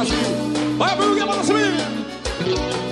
Brasil. Vai, Bruno, balança, menino.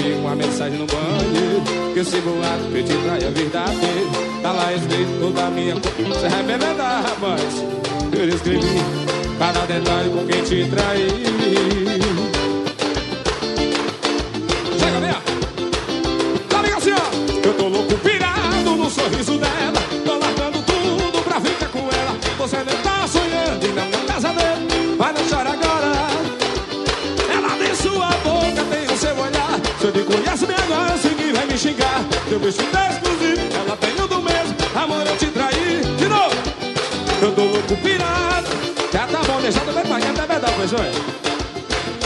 escrevi uma mensagem no banheiro Que esse boato pedi pra a verdade Tá lá escrito toda a minha Você é né, verdade, rapaz? Eu escrevi cada detalhe com quem te traiu Teu beijo tá exclusivo, ela tem o do mesmo. Amor, eu te traí de novo. Eu tô louco pirado. Já tá bom, deixa também pra quem tá verdade, pois é.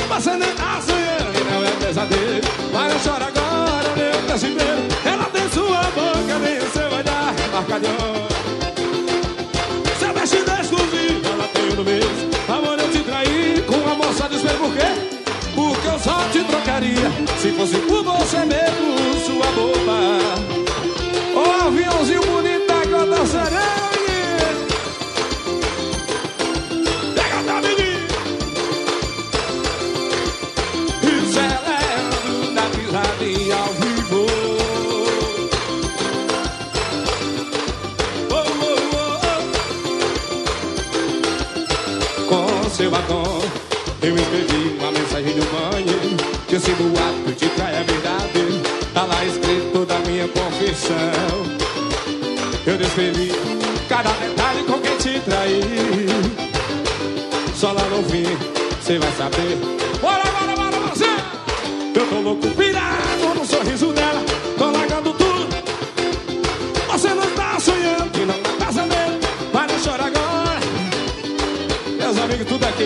mas a sonhando e não é pesadelo. Mas eu choro agora, meu cachimbeiro. Ela tem sua boca, nem o seu olhar. Marca de olho. Seu bicho exclusivo, ela tem o do mesmo. Amor, eu te traí com a moça do espelho, por quê? Porque eu só te trocaria se fosse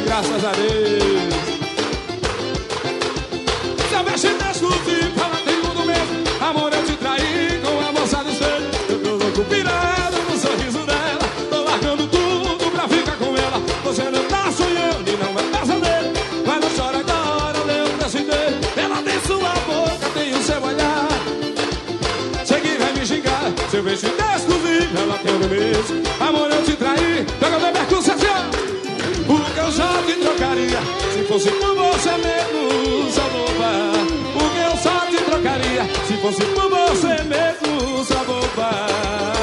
graças a Deus. fosse menos a boba, o meu só te trocaria. Se fosse por você menos a boba.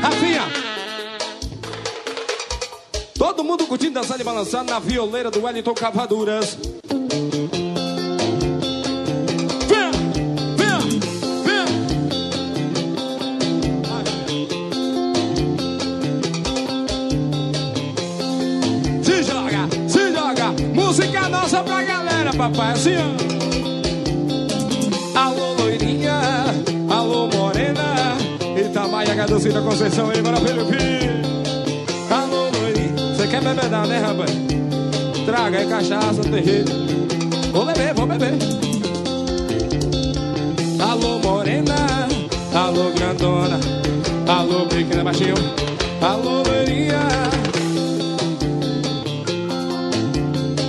Rafinha. Todo mundo curtindo dançando e balançando na violeira do Wellington Cavaduras. Se joga, se joga, Música nossa pra galera, papai. Assim, ó. do da Conceição aí, bora Felipe. Alô, Luiz, você quer beber da, né, rapaz? Traga aí cachaça, tem jeito. Vou beber, vou beber. Alô, morena, alô, grandona, alô, pequena baixinho, alô, loirinha.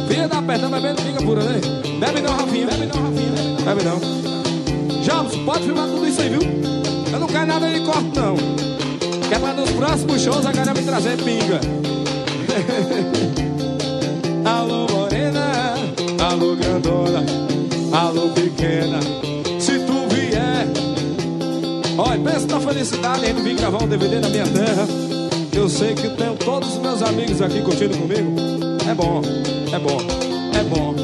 Filha da perna, bebendo pinga pura, né? Bebe não, Rafinha, bebe não, Rafinha, bebe não. Jobs, pode filmar tudo isso aí, viu? Quero nada de corte, não. Que é pra nos próximos shows a galera me trazer pinga. alô, morena. Alô, grandona. Alô, pequena. Se tu vier. Olha, pensa na felicidade em vir gravar um DVD na minha terra. Eu sei que tenho todos os meus amigos aqui curtindo comigo. É bom, é bom, é bom,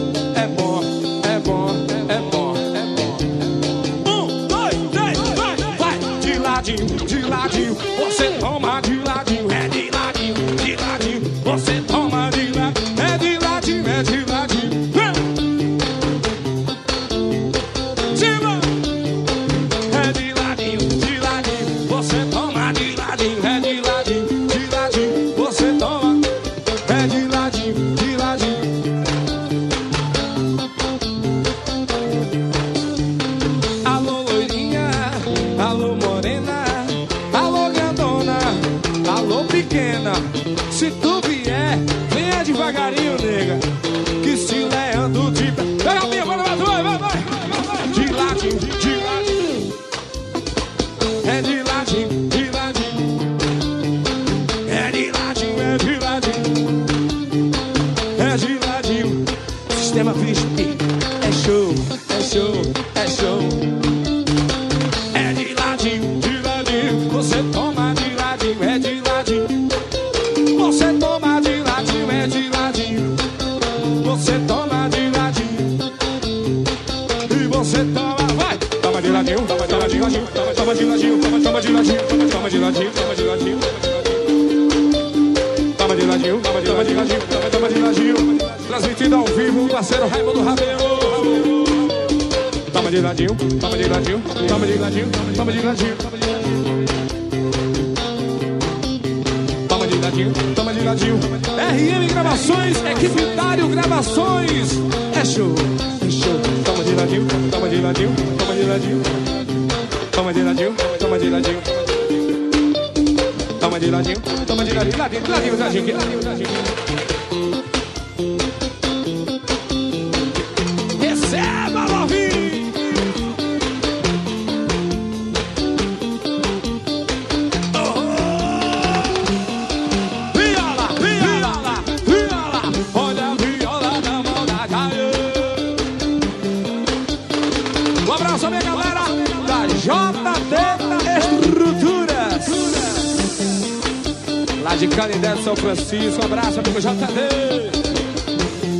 Lá de Canindé, São Francisco. Um abraço, amigo JD.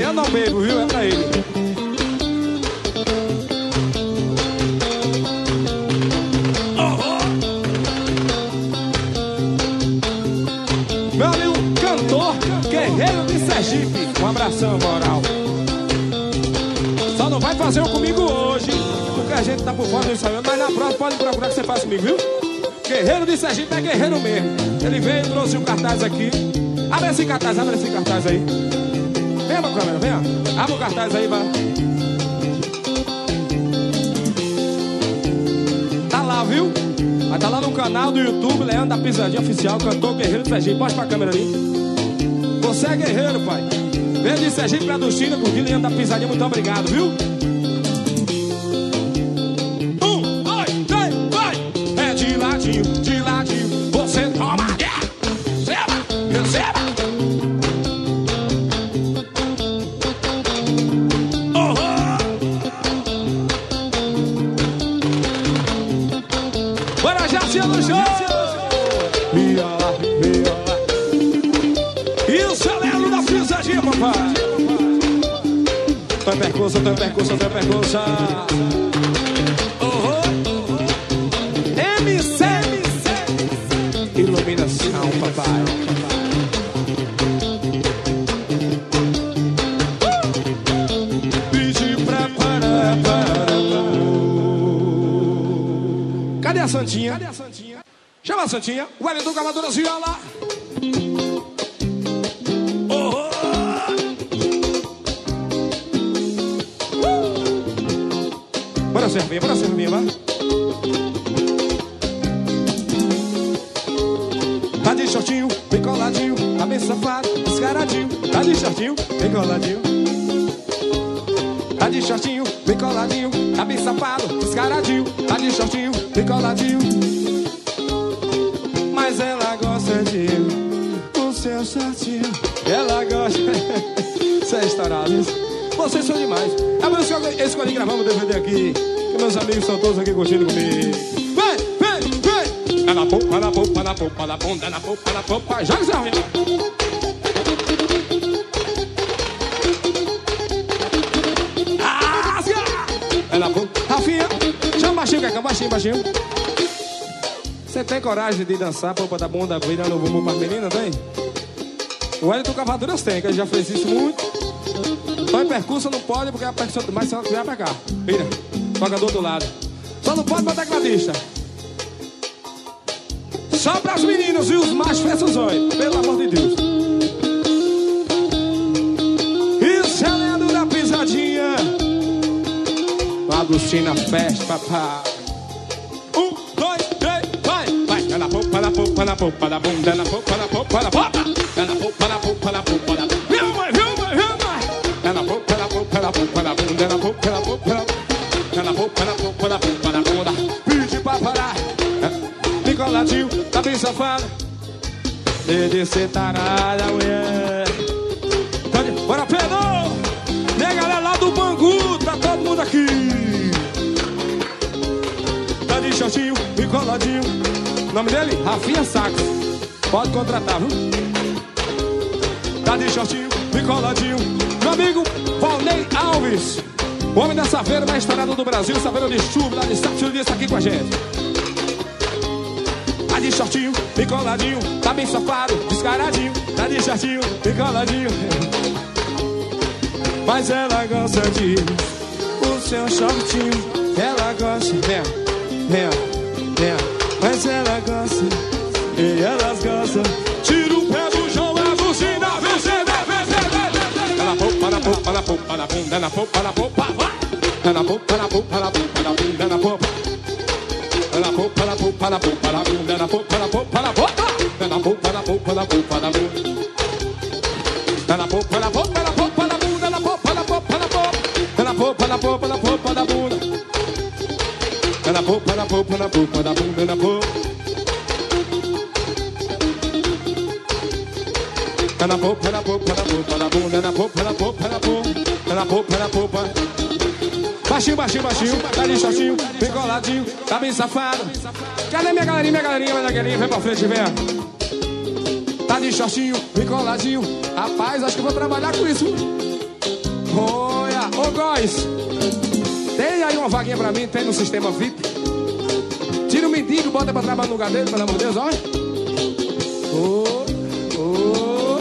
Eu não bebo, viu? É pra ele. Meu amigo cantor, guerreiro de Sergipe. Um abração, moral. Só não vai fazer um comigo hoje, porque a gente tá por fora do ensaio. Mas na próxima pode procurar que você faça comigo, viu? Guerreiro de Sergipe é guerreiro mesmo. Ele veio, trouxe um cartaz aqui. Abre esse cartaz, abre esse cartaz aí. Venha pra câmera, venha. Abre o cartaz aí, vai. Tá lá, viu? Vai tá lá no canal do YouTube, Leandro da Pisadinha Oficial, cantor Guerreiro de Sergipe. Mostra pra câmera ali. Você é guerreiro, pai. Veio de Sergipe pra China, curtir Leandro da Pisadinha. Muito obrigado, viu? Cadê a Santinha? Cadê a Santinha? Chama a Santinha. O Wellington Cavadura Viola. Oh. Bora, Servinha, bora, Servinha, vai. Tá de shortinho, bem coladinho, tá bem safado, descaradinho. Tá de shortinho, bem coladinho. Tá de shortinho, bem coladinho, tá bem safado, descaradinho. Tá de shortinho, coladinho. Mas ela gosta de o seu certinho. Ela gosta. Isso é estourado, isso. Vocês são demais. É por isso que eu escolhi gravar DVD aqui. Que meus amigos estão todos aqui curtindo comigo. Vem, vem, vem! Na popa, na popa, na popa, na bunda, na popa, na popa, joga essa baixinho, baixinho. Você tem coragem de dançar popa da bunda virando o bumbum para menina, tem? O Wellington Cavaduras tem, que ele já fez isso muito. Só em percurso não pode, porque a percussão mais só vier pra cá. Vira, toca do outro lado. Só não pode botar tecladista. Só para as meninas e os machos fecham os olhos, pelo amor de Deus. Isso é a lenda da pisadinha. Agostina Fest, papá. Popa, na popa, na bunda, na popa, na popa, na popa. Na popa, na popa, na popa, popa. Viu, mãe, viu, mãe, viu, mãe. Na popa, na popa, na popa, na bunda, na popa, na popa, na popa. Na popa, na popa, na bunda. Pede pra parar. Nicoladinho, tá bem safado. De ser tarada, mulher. Bora, Pedro! Minha galera lá do Bangu, tá todo mundo aqui. Tá de shortinho e coladinho. Nome dele? Rafinha Sax. Pode contratar, viu? Tá de shortinho e coladinho. Meu amigo Valnei Alves. O homem da saveira mais estourado do Brasil, saveira de chuva, lá de Sábado está aqui com a gente. Tá de shortinho e coladinho. Tá bem safado, descaradinho. Tá de shortinho e coladinho. Mas ela gosta de o seu shortinho. Ela gosta, vem, vem, vem. Mas ela gosta e elas gostam. Tira o pé do chão, é buzina, vem, vem. Na popa, na popa, na popa, na bunda, na popa, na popa, vai. Na popa, na popa, na popa, na bunda, na popa. Na popa, na popa, na popa, na bunda, na popa, na popa, na popa. Na popa, na popa, na popa, na bunda. Na popa, na popa, na popa popa, na popa, na popa da bunda. Na na popa, na popa da bunda, na. É na popa, na popa, na popa da bunda, na popa, na popa, na. É na na popa. Baixinho, baixinho, baixinho, tá ali shortinho, bem coladinho, tá bem safado. Cadê minha galerinha, minha galerinha, minha galerinha? Vem pra frente, vem. Tá de shortinho, bem coladinho. Rapaz, acho que eu vou trabalhar com isso. Olha, ô Góis, tem aí uma vaguinha pra mim, tem no sistema VIP. Tira o mendigo, bota pra trabalhar no lugar dele, pelo amor de Deus, olha. Oh, oh.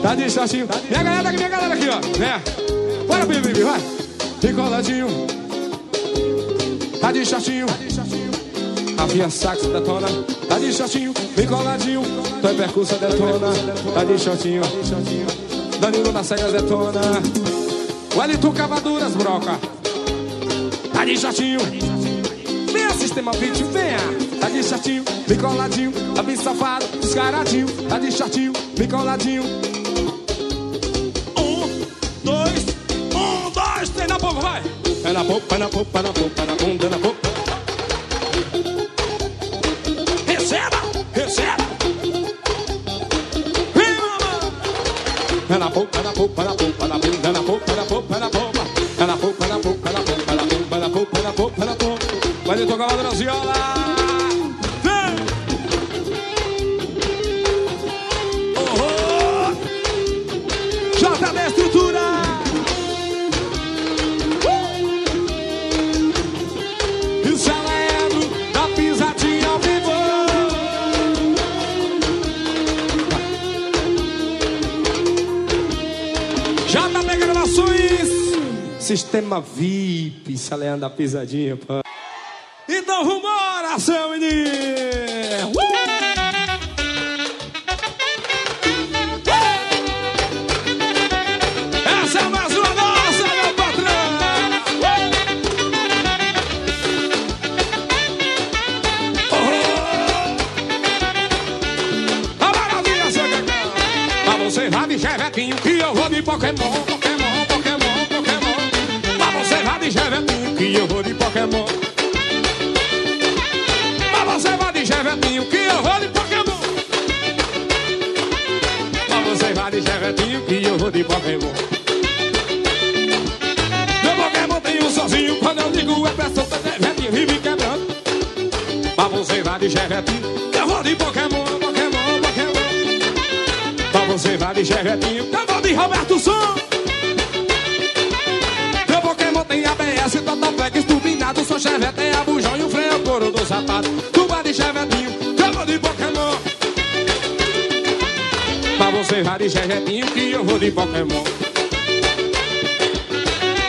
Tá de shortinho. Minha galera aqui, minha galera aqui, ó. Vem. Bora, Bibi, vai. Picoladinho. Tá de shortinho. A via sax detona. Tá de shortinho, picoladinho. Tua percurso detona. Tá de shortinho. Danilo na cega detona. Wellington Cavaduras, broca. Tá de shortinho. Sistema beat, venha. Tá de shortinho, bem coladinho. Tá bem safado, descaradinho. Tá de shortinho, bem coladinho. Um, dois, um, dois, três, na boca, vai. É na boca, na boca, na boca, na bunda, na boca. Receba, receba. É na boca, na boca, na boca, na bunda, na boca, na boca, na boca. É na boca, na boca, Vai de tocar a Brasiola. Estrutura. Uh. E Celebro da pisadinha ao vivo. Já tá gravações. Sistema VIP, Saleão da pisadinha, pô. Vou de Pokémon. Meu Pokémon tem um sozinho, quando eu ligo é pressão, tá chevetinho, vive quebrando. Mas você vai de chevetinho, que eu vou de Pokémon, Pokémon, Pokémon. Mas você vai de chevetinho, que eu vou de Roberto Som. Meu Pokémon tem ABS, Totoplex, turbinado, sou chevette, é a bujão e o freio, couro do sapato. Tu vai de chevetinho, vai de que eu vou de Pokémon.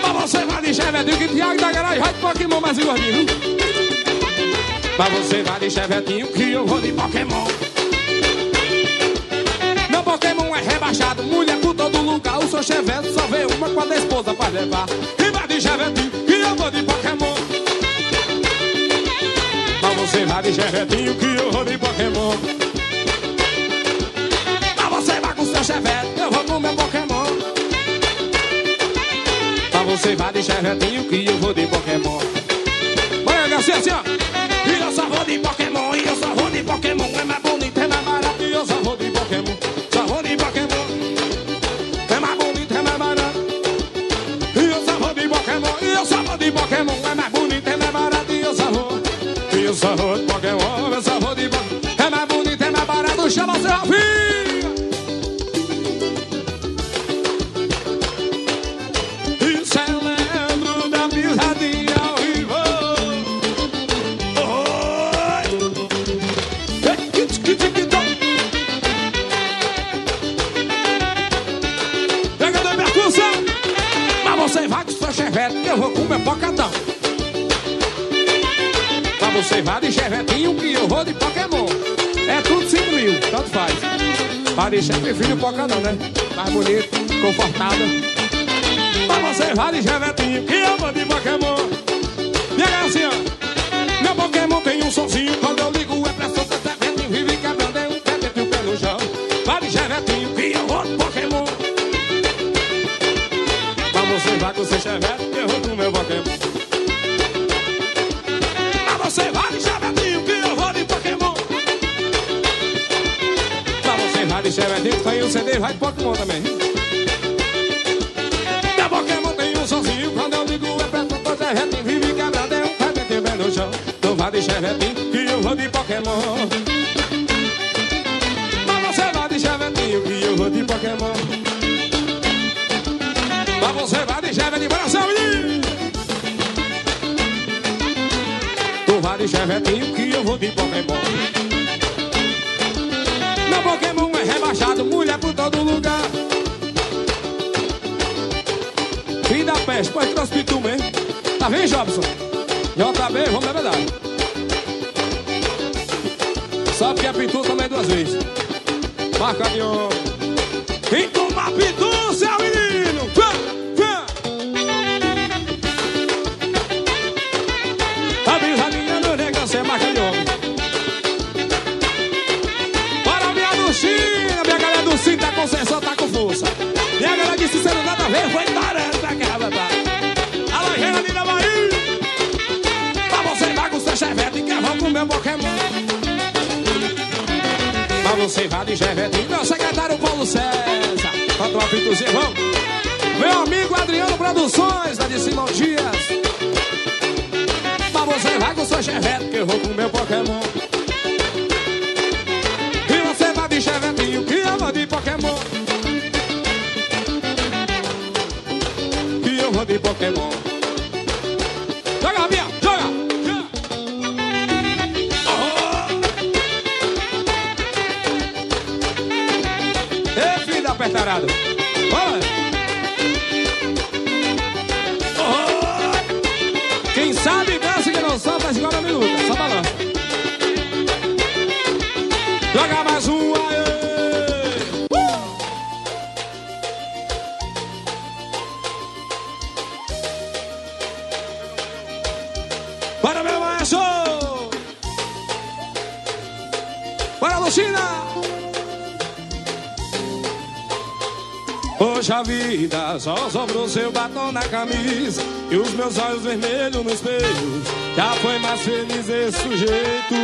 Mas você vai de chevetinho, que Thiago da garagem vai de Pokémon mais gordinho. Mas você vai de chevetinho, que eu vou de Pokémon. Meu Pokémon é rebaixado, mulher por todo lugar. O seu chevette só vê uma quando a esposa vai levar. E vai de chevetinho, que eu vou de Pokémon. Mas você vai de chevetinho, que eu vou de Pokémon. Chevette, eu vou com meu Pokémon. Mas você vai de chevetinho, que eu vou de Pokémon. Olha, Garcia, assim, ó. Vou com meu pocadão. Mas você vai de chevetinho, que eu vou de Pokémon. É tudo 5 mil, tanto faz. Vai de chefe, prefiro o pocadão, né? Mais bonito, confortável. Mas você vai de chevetinho, que eu vou de Pokémon. E aí, assim, ó. Meu Pokémon tem um sonzinho, quando eu ligo vai de chevetinho, tem um CD, vai Pokémon também. Meu Pokémon tem um sozinho, quando eu ligo é pressão, tô chevetinho, vive quebrando, é um e o pé no chão. Então vai de chevetinho, que eu vou de Pokémon. Mas você vai de chevetinho, que eu vou de Pokémon. Mas você vai de de coração, menino. Tu vai de chevetinho, que eu vou de Pokémon. Mulher por todo lugar. Fim da peste, pode trouxe pitu mesmo. Tá vendo, Jobson? JB, vamos beber verdade. Só porque é pitu também duas vezes. Marca de homem. Quem toma pitu, de chevette, meu secretário Paulo César. Bota uma pituzinha, vamos. Meu amigo Adriano Produções, da de Simão Dias. Mas você vai com seu chevette, que eu vou com meu Pokémon. E você vai de chevetinho, que eu vou de Pokémon. Que eu vou de Pokémon. Da vida Só sobrou seu batom na camisa E os meus olhos vermelhos no espelho. Já foi mais feliz esse sujeito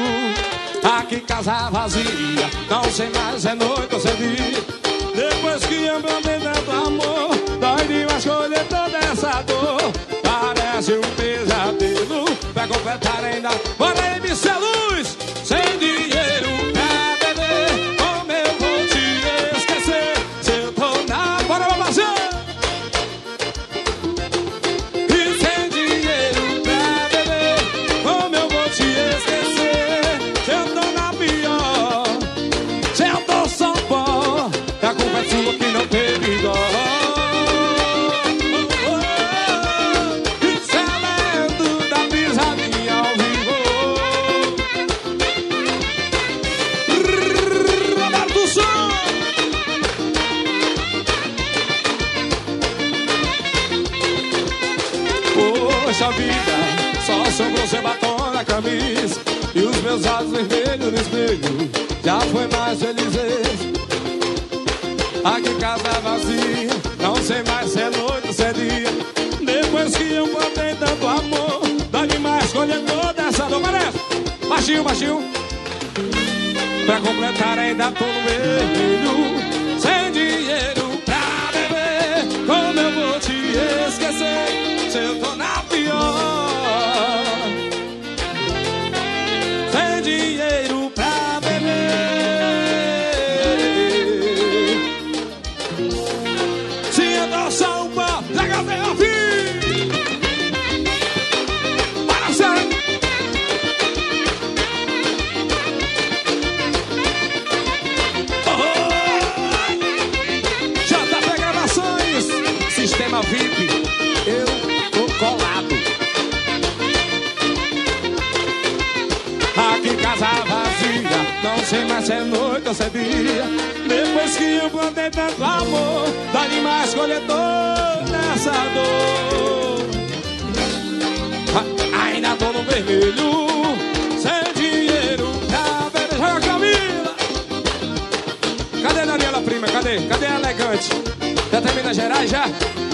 Aqui casa vazia Não sei mais é noite ou é dia depois que eu dentro do amor Dói demais colher toda essa dor. Parece um pesadelo Vai completar ainda Bora aí mais uma que não teve igual. baixinho, baixinho. Pra completar ainda todo no vermelho. Sem mais é noite ou é dia Depois que eu plantei tanto amor dá demais mais coletor nessa dor ah, Ainda tô no vermelho Sem dinheiro na beira Joga Camila Cadê a Daniela Prima? Cadê? Cadê a Elegante? Já tá em Minas Gerais já?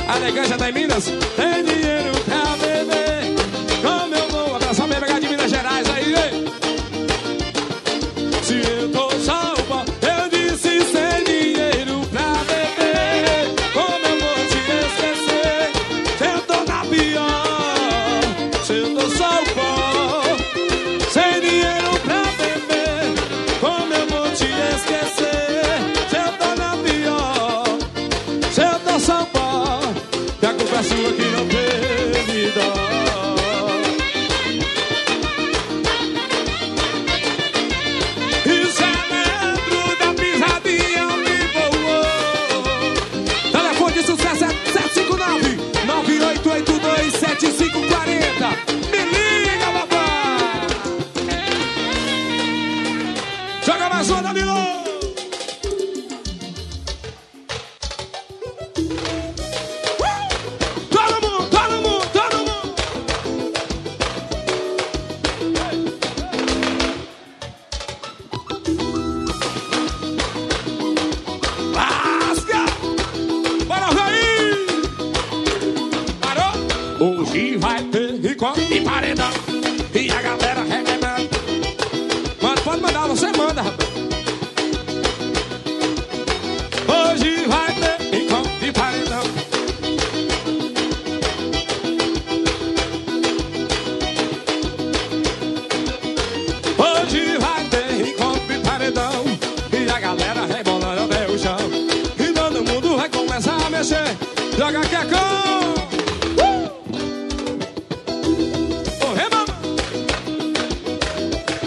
A Elegante já tá em Minas? Tem dinheiro na Joga quecão! É uh! Corre!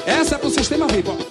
Essa é pro sistema VIP.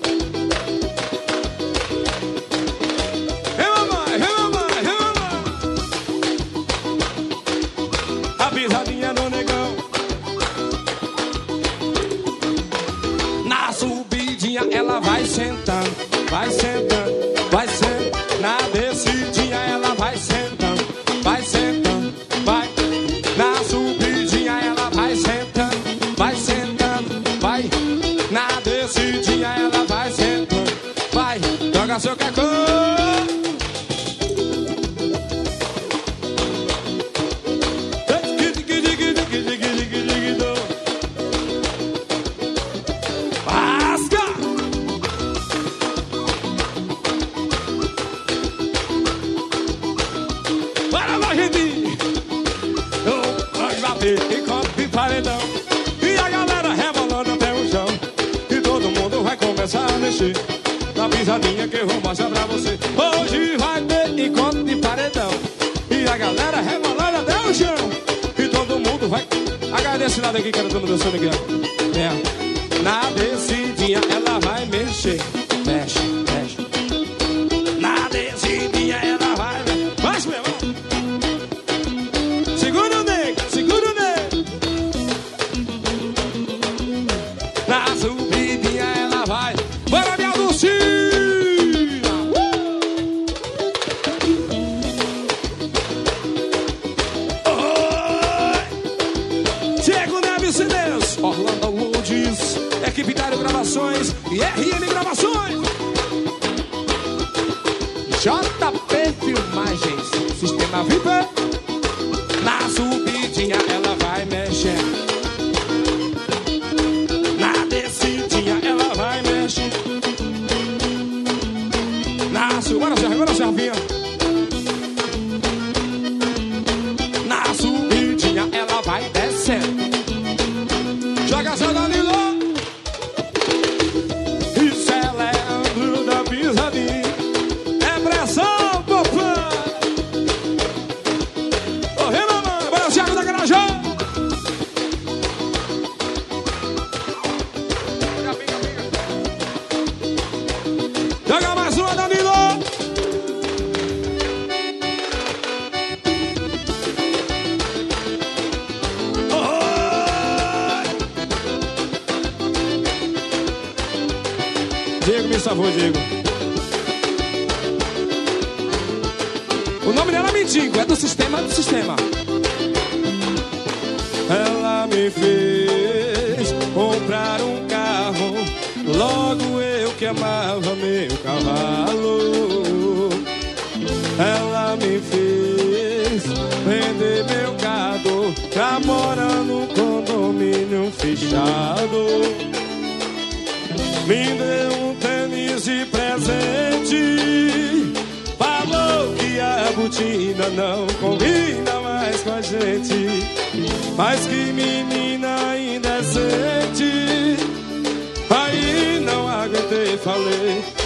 Orlando Woods, Equipe Gravações e RM Gravações. JP Filmagens, Sistema Viper, na subidinha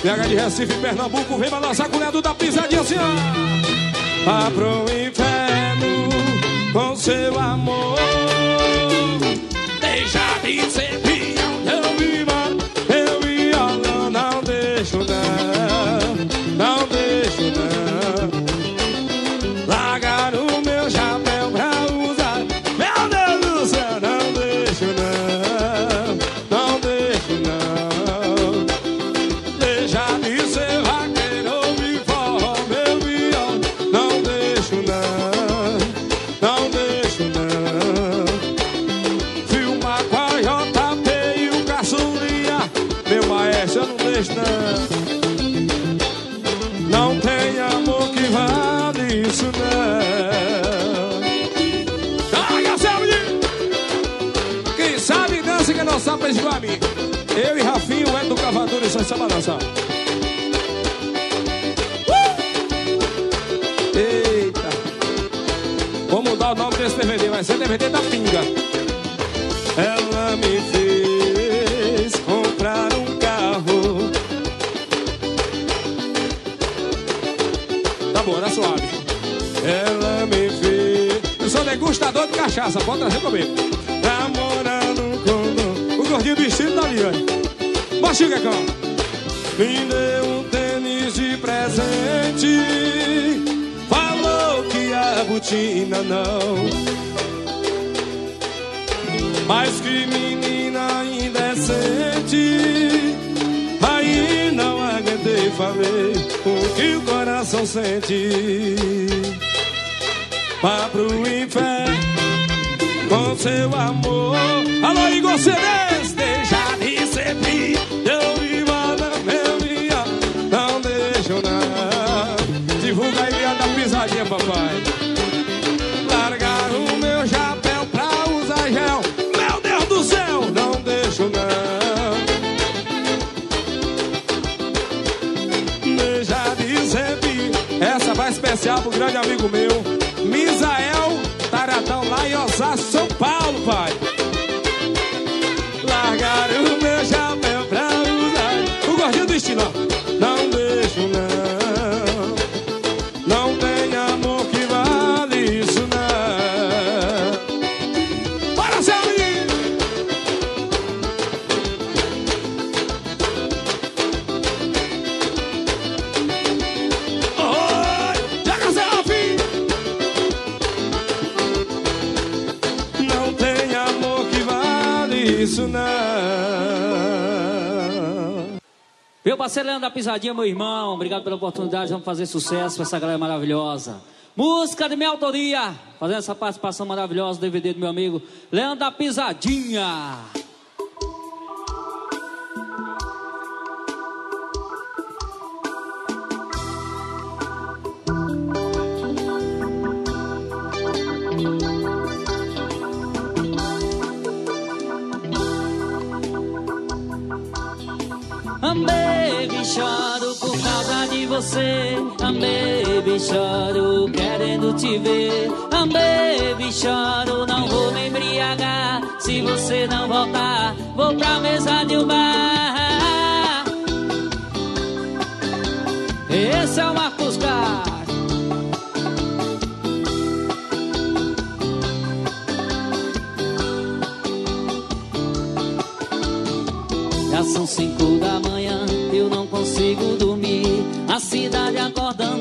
BH de Recife, Pernambuco, vem pra nossa colher da pisadinha assim, ó. Vá pro inferno com seu amor. Deixa de ser. DVD da pinga. Ela me fez comprar um carro. Tá bom, era suave. Ela me fez. Eu sou degustador de cachaça, pode trazer pra mim. Tá morando com o gordinho vestido estilo tá ali, olha. Machuca, cão. É é, me deu um tênis de presente. Falou que a botina não mas que menina indecente. Aí não aguentei, falei o que o coração sente. Vá pro inferno com seu amor. Alô, Igor Ceres, deixa de ser bi. Eu vivo meu meia, não deixo nada. Divulga aí a pisadinha, papai. especial pro grande amigo meu. Parceiro Leandro da Pisadinha, meu irmão, obrigado pela oportunidade. Vamos fazer sucesso com essa galera maravilhosa. Música de minha autoria, fazendo essa participação maravilhosa, DVD do meu amigo Leandro da Pisadinha. Você. Baby, choro querendo te ver. Baby, choro, não vou me embriagar. Se você não voltar, vou pra mesa de um bar. Esse é o Marcos Gar. Já são cinco da manhã, eu não consigo dormir. A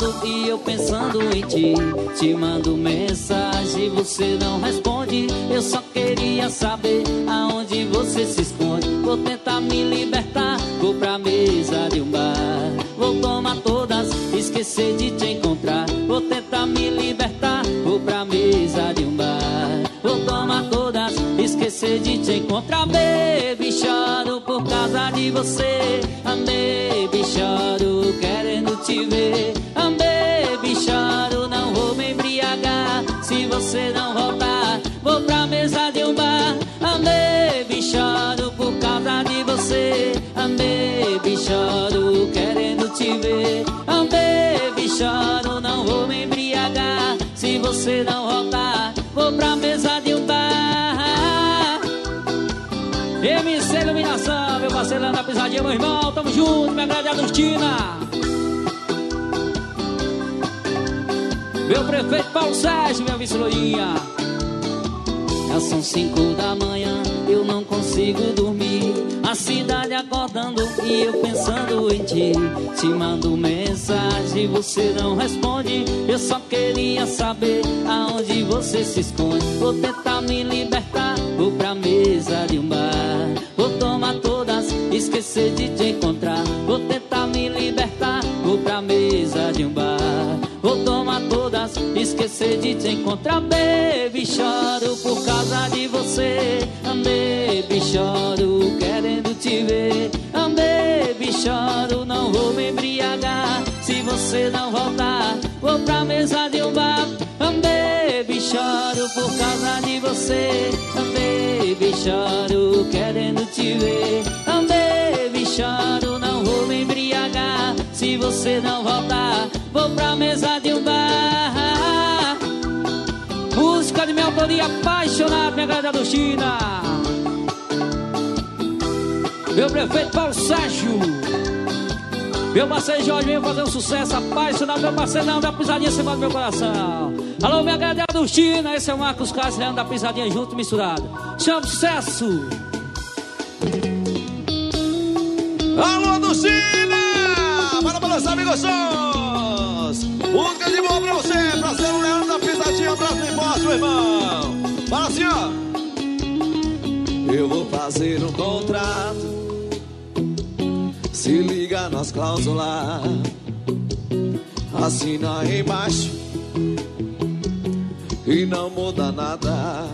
acordando e eu pensando em ti. Te mando mensagem, você não responde. Eu só queria saber aonde você se esconde. Vou tentar me libertar, vou pra mesa de um bar. Vou tomar todas, esquecer de te encontrar. Vou tentar me libertar, vou pra mesa de um bar. Vou tomar todas, esquecer de te encontrar, baby. Choro por causa de você, baby. Choro querendo te ver, você não voltar, vou pra mesa de um bar, baby. Choro por causa de você, baby. Choro querendo te ver, baby. Choro, não vou me embriagar. Se você não voltar, vou pra mesa de um bar. MC Iluminação, meu parceiro na pisadinha, meu irmão, tamo junto, minha grande Agostina. Meu prefeito Paulo Sérgio, minha vice-loinha. Já são cinco da manhã, eu não consigo dormir. A cidade acordando e eu pensando em ti. Te mando mensagem, você não responde. Eu só queria saber aonde você se esconde. Vou tentar me libertar, vou pra mesa de um bar. Vou tomar todas, esquecer de te encontrar. Vou esquecer de te encontrar, baby. Choro por causa de você, baby. Choro querendo te ver, baby. Choro, não vou me embriagar. Se você não voltar, vou pra mesa de um bar, baby. Choro por causa de você, baby. Choro querendo te ver, baby. Choro, não vou me embriagar. Se você não voltar, vou pra mesa de um bar. Música de minha autoria apaixonada, minha galera do China. Meu prefeito Paulo Sérgio. Meu parceiro Jorge veio fazer um sucesso apaixonado. Meu parceiro não da pisadinha em cima do meu coração. Alô, minha galera do China. Esse é o Marcos Castro, Leandro da pisadinha junto, misturado. Chama sucesso. Alô, Dulcina! Para balançar, amigos! Música de boa pra você, pra ser meu irmão! Fala assim, ó! Eu vou fazer um contrato Se liga nas cláusulas Assina embaixo E não muda nada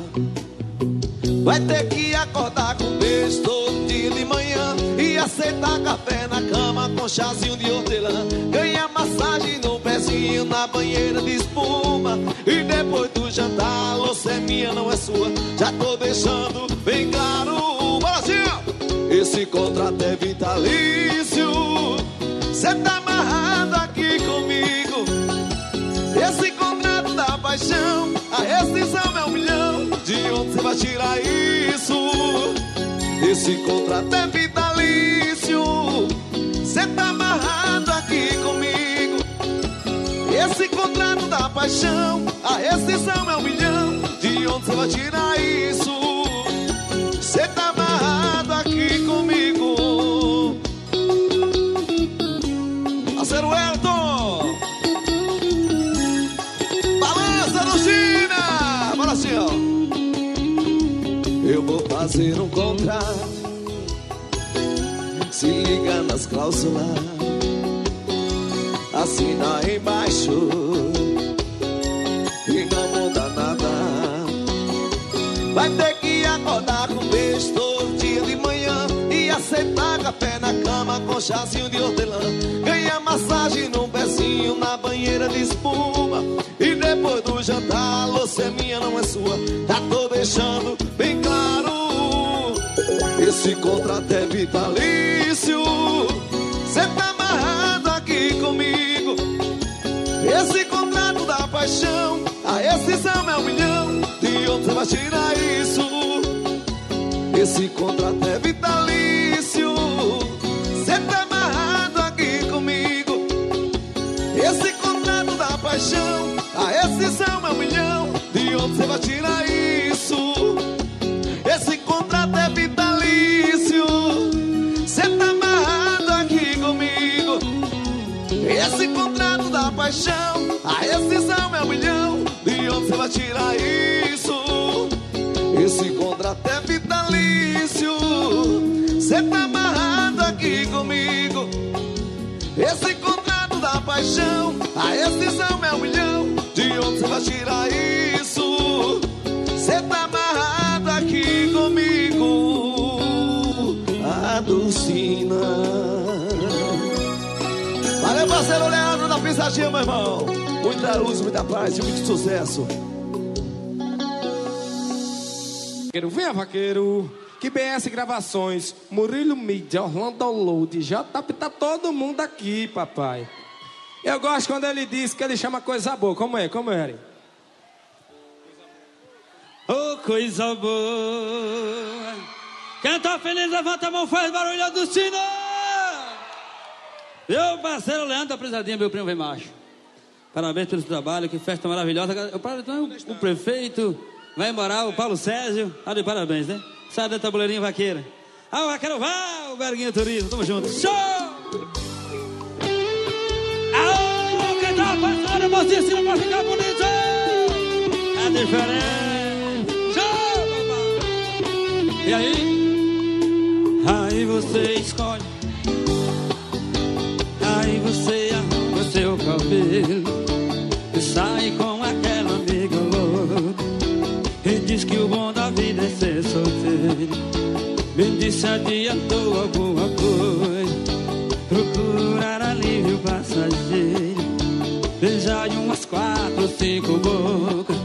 Vai ter que acordar com beijo todo dia de manhã E aceitar café na cama com chazinho de hortelã. Ganhar massagem no pezinho na banheira de espuma. E depois do jantar, a louça é minha, não é sua. Já tô deixando bem claro. Brasil! Esse contrato é vitalício. Cê tá amarrado Esse contrato é vitalício. Cê tá amarrado aqui comigo. Esse contrato da paixão A rescisão é um milhão. De onde você vai tirar isso? Cê tá amarrado aqui comigo fazer um contrato. Se liga nas cláusulas, assina embaixo e não muda nada. Vai ter que acordar com beijo todo dia de manhã e aceitar café na cama com chazinho de hortelã. Ganhar massagem num pezinho na banheira de espuma e depois do jantar, a louça é minha, não é sua. Tá tô deixando. Esse contrato é vitalício. Cê tá amarrado aqui comigo. Esse contrato da paixão, a exceção é um milhão. De onde você vai tirar isso? Esse contrato é vitalício. Cê tá amarrado aqui comigo. Esse contrato da paixão, a exceção é um milhão. De onde você vai tirar isso? Paixão, a exceção é um milhão. De onde você vai tirar isso? Esse contrato é vitalício. Cê tá amarrado aqui comigo. Esse contrato da paixão, a exceção é um milhão. De onde você vai tirar isso? Pisadinha, meu irmão. Muita luz, muita paz e muito sucesso. Vaqueiro, venha, vaqueiro. Que BS Gravações, Murilo Mídia, Orlando Load, JP, tá todo mundo aqui, papai. Eu gosto quando ele diz que ele chama coisa boa. Como é? Como é, Eri? Oh, coisa boa. Quem tá feliz, levanta a mão, faz barulho do sino. Meu parceiro Leandro da Presadinha, meu primo vem macho. Parabéns pelo seu trabalho, que festa maravilhosa. Eu então, o prefeito vai morar, o Paulo Sérgio. Tá de parabéns, né? Sai da tabuleirinha vaqueira. Ah, o vaqueiro vai, o Berguinho Turismo, tamo junto. Show! Aô, quem tá passando, mostra pra ficar bonito. É diferente. Show, papai. E aí? Aí você escolhe. Aí você arruma seu cabelo e sai com aquela amiga louca e diz que o bom da vida é ser solteiro. Me disse adiantou alguma coisa, procurar alívio passageiro, beijar umas quatro, cinco bocas,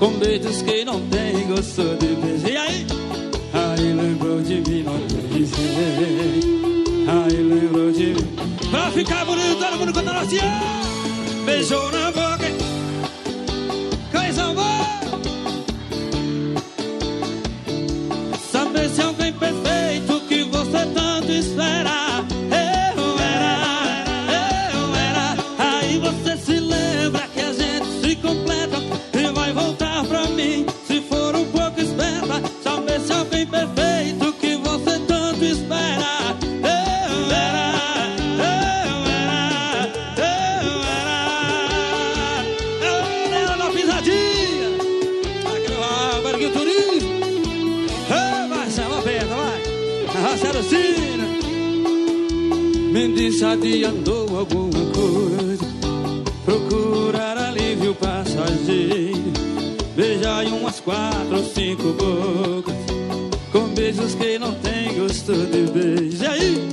com beijos que não tem gosto de beijo. E aí? Aí lembrou de mim, não pensei. Lembrou de. Pra ficar bonito, todo mundo cantando assim. ó. Beijou na boca. Adiantou alguma coisa. Procurar alívio passageiro. Beijar umas quatro ou cinco bocas. Com beijos que não tem gosto de beijo. E aí?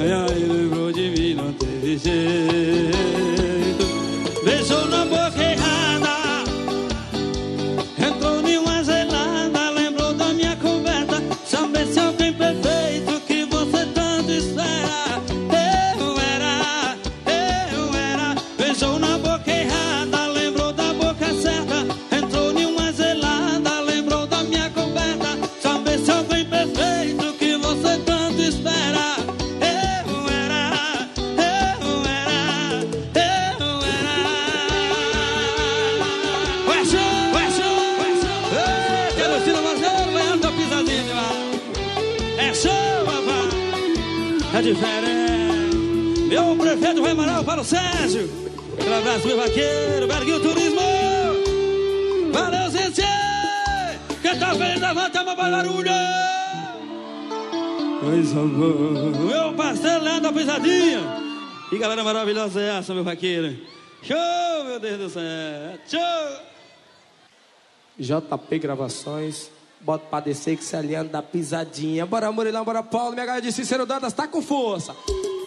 Ai, ai, lembrou de mim, não teve jeito. Prefeito vai morar para o Sérgio. Um abraço, meu vaqueiro, Berguinho Turismo. Valeu, gente! Quem tá vendo, levanta uma barulho! Coisa boa! Meu parceiro Leandro da Pisadinha! Que galera maravilhosa é essa, meu vaqueiro? Show, meu Deus do céu! Show! JP Gravações. Bota pra descer que se aliando da pisadinha. Bora, Murilão, bora, Paulo. Minha galera de Cícero Dantas tá com força.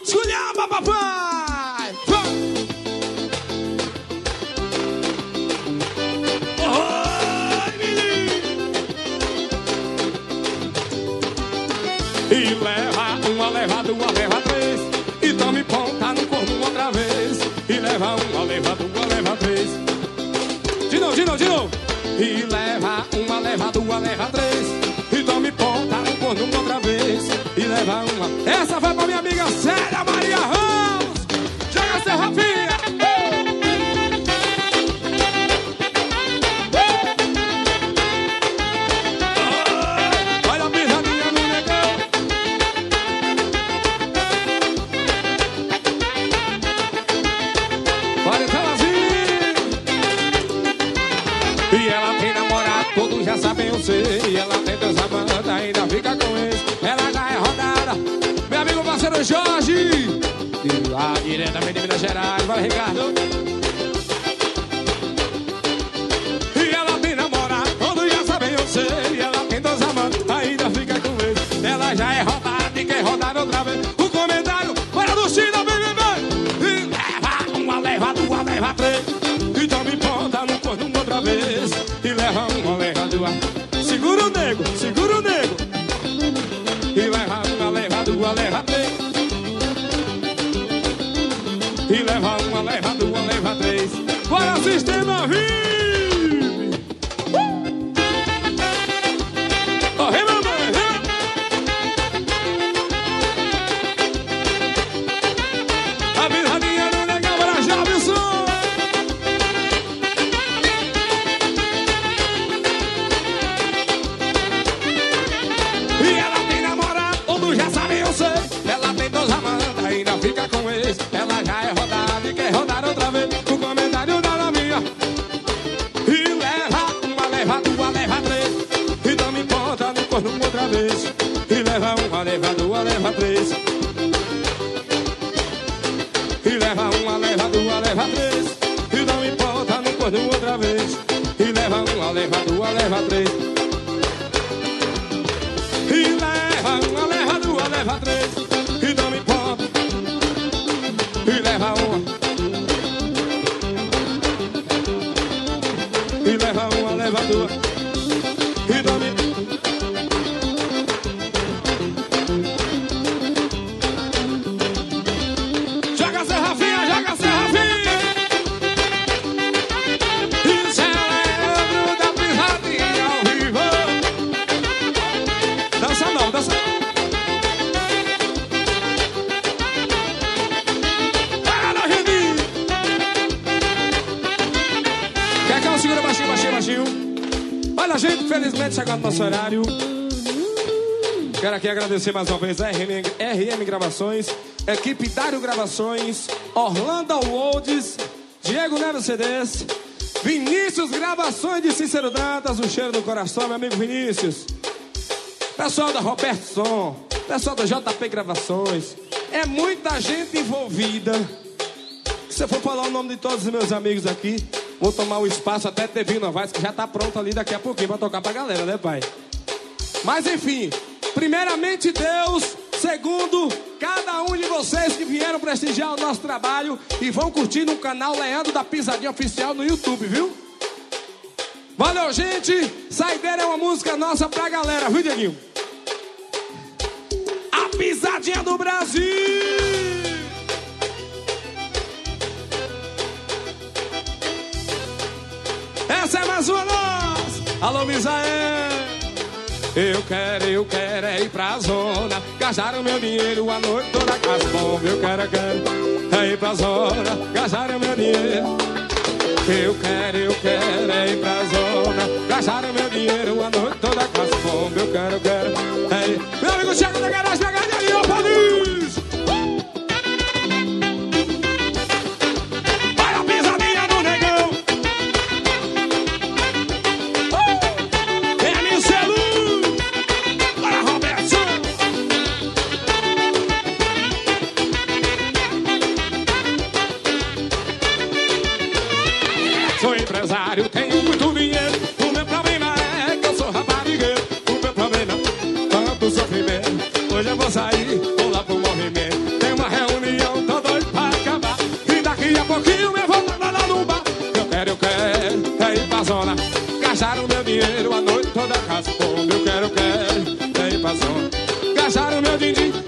Esculhamba, papai! Oi, E leva uma, leva duas, leva três. E tome ponta no corpo outra vez. E leva uma, leva duas, leva três. De novo, de novo, de novo. E leva uma, leva duas, leva três. E tome ponta no corpo outra vez. E leva uma. Essa vai pra minha amiga Célia Maria Ramos. Joga seu Rafinha. Diretamente de Minas Gerais, vai Ricardo. E ela tem namorado, todos já sabem eu sei. E ela tem dois amantes, ainda fica com ele. Ela já é rodada e quer rodar outra vez. O comentário, para do China, vem, vem. E leva uma, leva duas, leva três. Então me ponta no corno outra vez. E leva uma, leva duas. Quero aqui agradecer mais uma vez a RM, RM Gravações, equipe Dário Gravações, Orlando Wolds, Diego Nero CDs, Vinícius Gravações de Cícero Dantas, o cheiro do coração, meu amigo Vinícius. Pessoal da Roberto Som, pessoal da JP Gravações. É muita gente envolvida. Se eu for falar o nome de todos os meus amigos aqui, vou tomar o espaço até a voz que já tá pronto ali daqui a pouquinho pra tocar pra galera, né, pai? Mas enfim, primeiramente Deus, segundo cada um de vocês que vieram prestigiar o nosso trabalho e vão curtir no canal Leandro da Pisadinha Oficial no YouTube, viu? Valeu, gente! Saideira é uma música nossa pra galera, viu, Dieguinho? A Pisadinha do Brasil! Essa é mais uma nossa! Alô, Misael! Eu quero, eu quero é ir pra zona. Gastar o meu dinheiro a noite toda com as bombas. Eu quero, eu quero é ir pra zona. Gastar o meu dinheiro. Eu quero, eu quero é ir pra zona. Gastar o meu dinheiro a noite toda com as bombas. Eu quero, eu quero é ir. Meu amigo Thiago da Garagem, pega ali, Eu tenho muito dinheiro, o meu problema é que eu sou raparigueiro. O meu problema, tanto sofrimento. Hoje eu vou sair, vou lá pro movimento. Tem uma reunião, tô doido pra acabar. E daqui a pouquinho eu vou mandar lá no. Eu quero, eu quero, é ir pra zona. Gastaram meu dinheiro a noite toda casa. Eu quero, eu quero, é ir pra zona. Gastaram meu dinheiro.